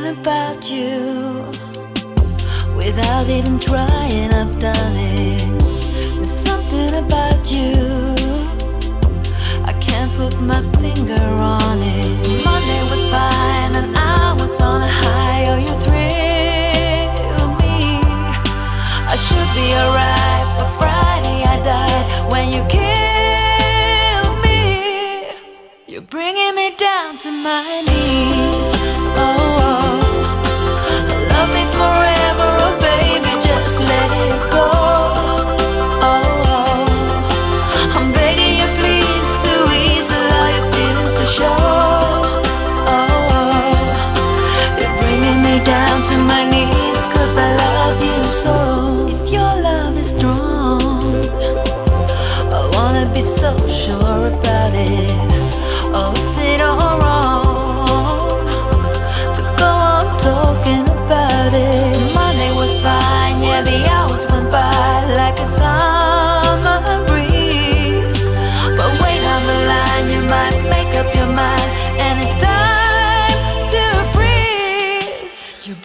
learn about you Without even trying, I've done it. There's something about you. I can't put my finger on it. Monday was fine and I was on a high. Oh, you thrill me. I should be around. You're bringing me down to my knees. Oh, oh. oh.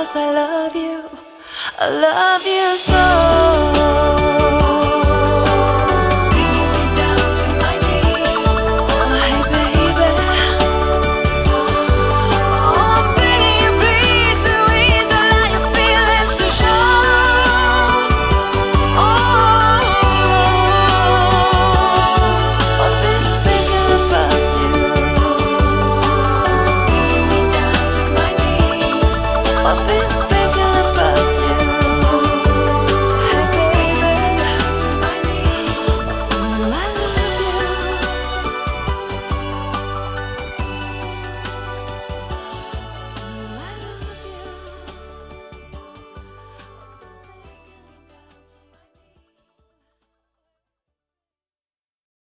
cause I love you. I love you so.